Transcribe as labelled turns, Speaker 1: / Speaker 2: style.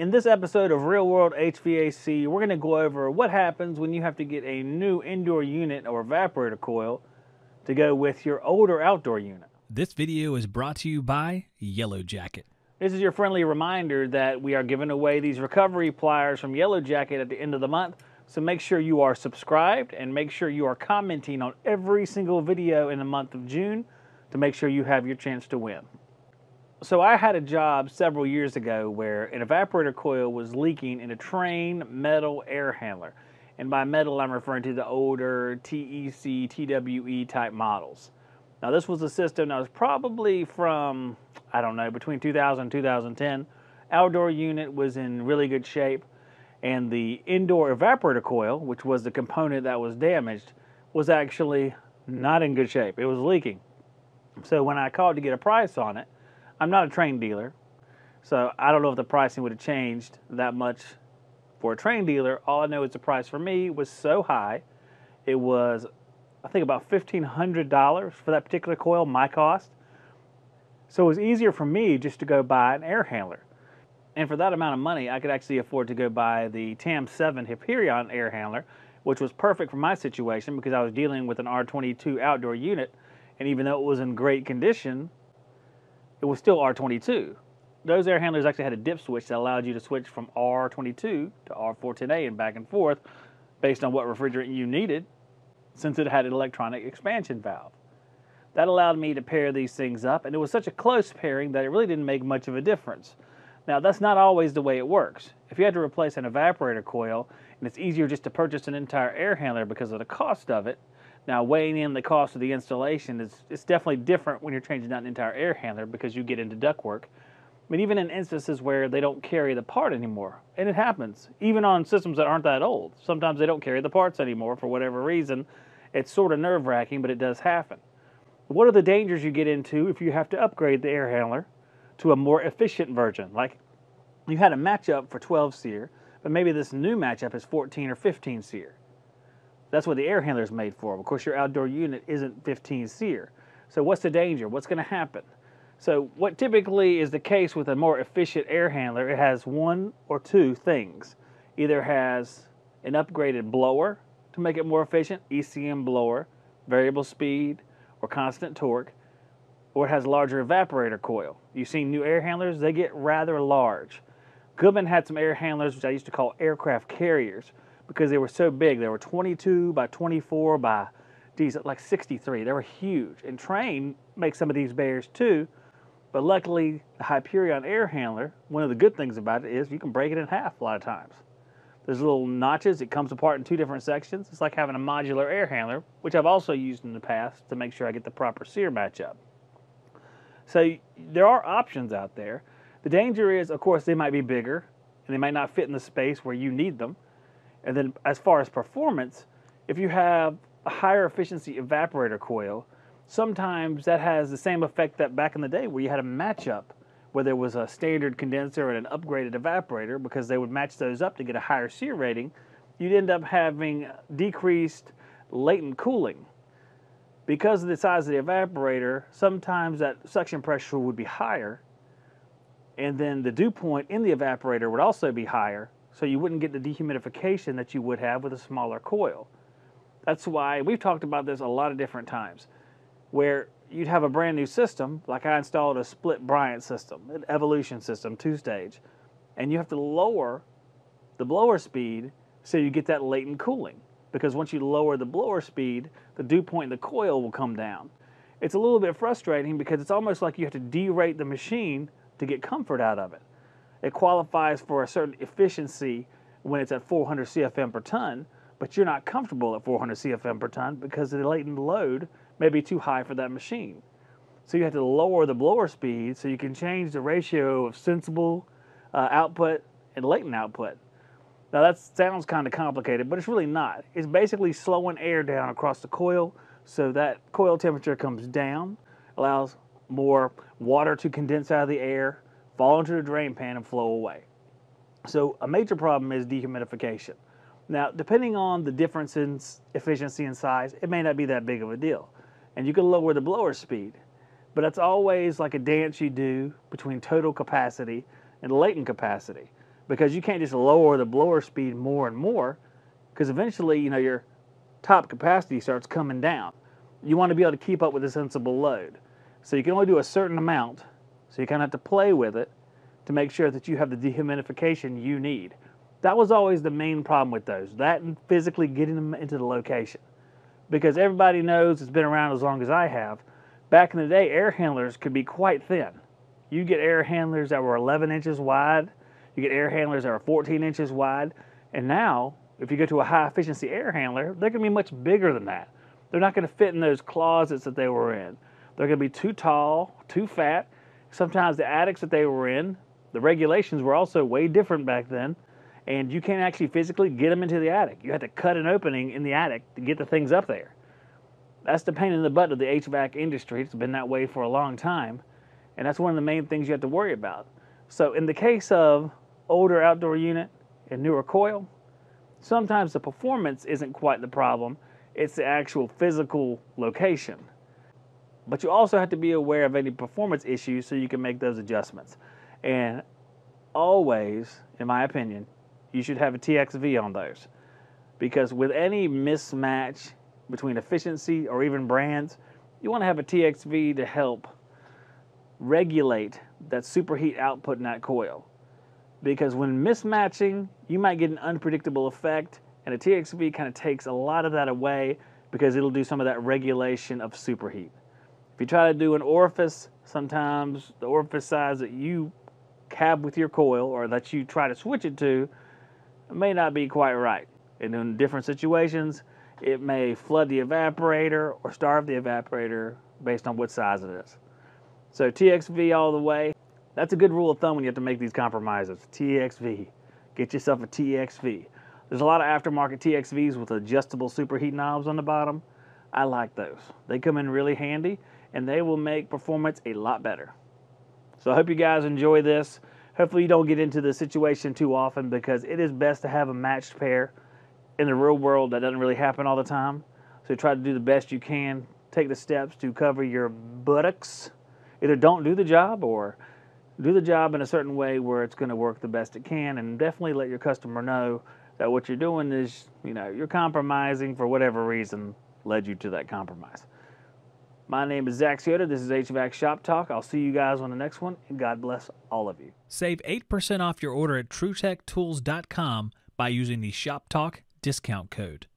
Speaker 1: In this episode of Real World HVAC, we're going to go over what happens when you have to get a new indoor unit or evaporator coil to go with your older outdoor unit.
Speaker 2: This video is brought to you by Yellow Jacket.
Speaker 1: This is your friendly reminder that we are giving away these recovery pliers from Yellow Jacket at the end of the month. So make sure you are subscribed and make sure you are commenting on every single video in the month of June to make sure you have your chance to win. So I had a job several years ago where an evaporator coil was leaking in a Trane metal air handler. And by metal, I'm referring to the older TEC, TWE type models. Now this was a system that was probably from, I don't know, between 2000 and 2010. Outdoor unit was in really good shape. And the indoor evaporator coil, which was the component that was damaged, was actually not in good shape. It was leaking. So when I called to get a price on it, I'm not a Trane dealer, so I don't know if the pricing would have changed that much for a Trane dealer. All I know is the price for me was so high. It was, I think, about $1,500 for that particular coil, my cost. So it was easier for me just to go buy an air handler. And for that amount of money, I could actually afford to go buy the TAM7 Hyperion air handler, which was perfect for my situation because I was dealing with an R22 outdoor unit. And even though it was in great condition, it was still R22. Those air handlers actually had a dip switch that allowed you to switch from R22 to R410A and back and forth based on what refrigerant you needed since it had an electronic expansion valve. That allowed me to pair these things up, and it was such a close pairing that it really didn't make much of a difference. Now, that's not always the way it works. If you had to replace an evaporator coil, and it's easier just to purchase an entire air handler because of the cost of it, now, weighing in the cost of the installation is it's definitely different when you're changing out an entire air handler because you get into ductwork. But even in instances where they don't carry the part anymore, and it happens, even on systems that aren't that old, sometimes they don't carry the parts anymore for whatever reason. It's sort of nerve wracking, but it does happen. What are the dangers you get into if you have to upgrade the air handler to a more efficient version? Like you had a matchup for 12 SEER, but maybe this new matchup is 14 or 15 SEER. That's what the air handler is made for. Of course, your outdoor unit isn't 15 SEER. So what's the danger? What's going to happen? So what typically is the case with a more efficient air handler, it has one or two things. Either has an upgraded blower to make it more efficient, ECM blower, variable speed, or constant torque, or it has a larger evaporator coil. You've seen new air handlers, they get rather large. Goodman had some air handlers, which I used to call aircraft carriers, because they were so big. They were 22 by 24 by, geez, like 63. They were huge. And Trane makes some of these bears too, but luckily the Hyperion air handler, one of the good things about it is you can break it in half a lot of times. There's little notches. It comes apart in two different sections. It's like having a modular air handler, which I've also used in the past to make sure I get the proper SEER matchup. So there are options out there. The danger is, of course, they might be bigger and they might not fit in the space where you need them. And then as far as performance, if you have a higher efficiency evaporator coil, sometimes that has the same effect that back in the day where you had a matchup where there was a standard condenser and an upgraded evaporator because they would match those up to get a higher SEER rating, you'd end up having decreased latent cooling. Because of the size of the evaporator, sometimes that suction pressure would be higher, and then the dew point in the evaporator would also be higher, so you wouldn't get the dehumidification that you would have with a smaller coil. That's why we've talked about this a lot of different times, where you'd have a brand new system, like I installed a split Bryant system, an evolution system, two stage, and you have to lower the blower speed so you get that latent cooling. Because once you lower the blower speed, the dew point in the coil will come down. It's a little bit frustrating because it's almost like you have to derate the machine to get comfort out of it. It qualifies for a certain efficiency when it's at 400 CFM per ton, but you're not comfortable at 400 CFM per ton because the latent load may be too high for that machine. So you have to lower the blower speed so you can change the ratio of sensible uh, output and latent output. Now that sounds kind of complicated, but it's really not. It's basically slowing air down across the coil so that coil temperature comes down, allows more water to condense out of the air, fall into the drain pan and flow away. So a major problem is dehumidification. Now, depending on the difference in efficiency and size, it may not be that big of a deal. And you can lower the blower speed, but it's always like a dance you do between total capacity and latent capacity. because you can't just lower the blower speed more and more because eventually, you know, your top capacity starts coming down. You want to be able to keep up with a sensible load. So you can only do a certain amount. So you kind of have to play with it to make sure that you have the dehumidification you need. That was always the main problem with those, that and physically getting them into the location. Because everybody knows it's been around as long as I have. Back in the day, air handlers could be quite thin. You get air handlers that were 11 inches wide, you get air handlers that are 14 inches wide, and now, if you go to a high efficiency air handler, they're going to be much bigger than that. They're not going to fit in those closets that they were in. They're going to be too tall, too fat. Sometimes the attics that they were in, the regulations were also way different back then, and you can't actually physically get them into the attic. You have to cut an opening in the attic to get the things up there. That's the pain in the butt of the HVAC industry. It's been that way for a long time, and that's one of the main things you have to worry about. So, in the case of older outdoor unit and newer coil, sometimes the performance isn't quite the problem, it's the actual physical location. But you also have to be aware of any performance issues so you can make those adjustments. And always, in my opinion, you should have a TXV on those. Because with any mismatch between efficiency or even brands, you want to have a TXV to help regulate that superheat output in that coil. Because when mismatching, you might get an unpredictable effect, and a TXV kind of takes a lot of that away because it'll do some of that regulation of superheat. If you try to do an orifice, sometimes the orifice size that you have with your coil or that you try to switch it to may not be quite right. And in different situations, it may flood the evaporator or starve the evaporator based on what size it is. So TXV all the way. That's a good rule of thumb when you have to make these compromises. TXV. Get yourself a TXV. There's a lot of aftermarket TXVs with adjustable superheat knobs on the bottom. I like those. They come in really handy and they will make performance a lot better. So I hope you guys enjoy this. Hopefully you don't get into the situation too often because it is best to have a matched pair. In the real world, that doesn't really happen all the time. So try to do the best you can. Take the steps to cover your buttocks. Either don't do the job or do the job in a certain way where it's going to work the best it can and definitely let your customer know that what you're doing is, you know, you're compromising for whatever reason led you to that compromise. My name is Zack Psioda. This is HVAC Shop Talk. I'll see you guys on the next one, and God bless all of you.
Speaker 2: Save 8% off your order at TruTechTools.com by using the Shop Talk discount code.